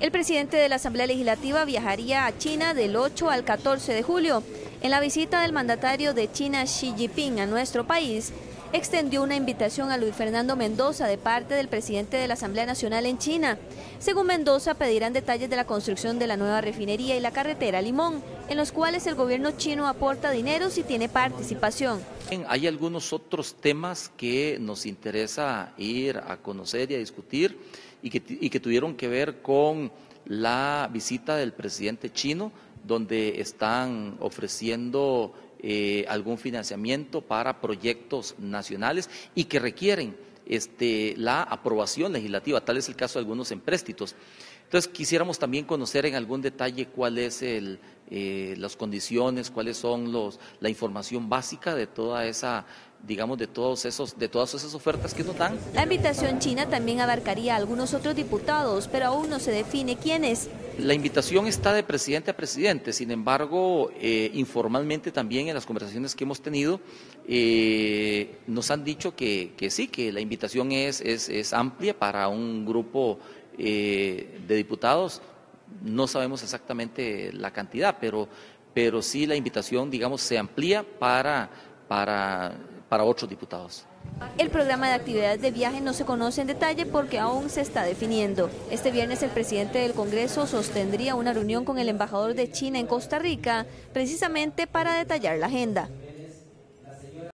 El presidente de la Asamblea Legislativa viajaría a China del 8 al 14 de julio. En la visita del mandatario de China Xi Jinping a nuestro país, extendió una invitación a Luis Fernando Mendoza de parte del presidente de la Asamblea Nacional en China. Según Mendoza, pedirán detalles de la construcción de la nueva refinería y la carretera Limón, en los cuales el gobierno chino aporta dinero si tiene participación. Hay algunos otros temas que nos interesa ir a conocer y a discutir y que, y que tuvieron que ver con la visita del presidente chino, donde están ofreciendo eh, algún financiamiento para proyectos nacionales y que requieren este, la aprobación legislativa, tal es el caso de algunos empréstitos. Entonces, quisiéramos también conocer en algún detalle cuáles el, eh, las condiciones, cuáles son los, la información básica de toda esa digamos, de, todos esos, de todas esas ofertas que nos dan. La invitación china también abarcaría a algunos otros diputados, pero aún no se define quiénes. La invitación está de presidente a presidente, sin embargo, eh, informalmente también en las conversaciones que hemos tenido, eh, nos han dicho que, que, sí, que la invitación es, es, es amplia para un grupo eh, de diputados. No sabemos exactamente la cantidad, pero, pero sí la invitación, digamos, se amplía para, para para otros diputados. El programa de actividades de viaje no se conoce en detalle porque aún se está definiendo. Este viernes el presidente del Congreso sostendría una reunión con el embajador de China en Costa Rica precisamente para detallar la agenda.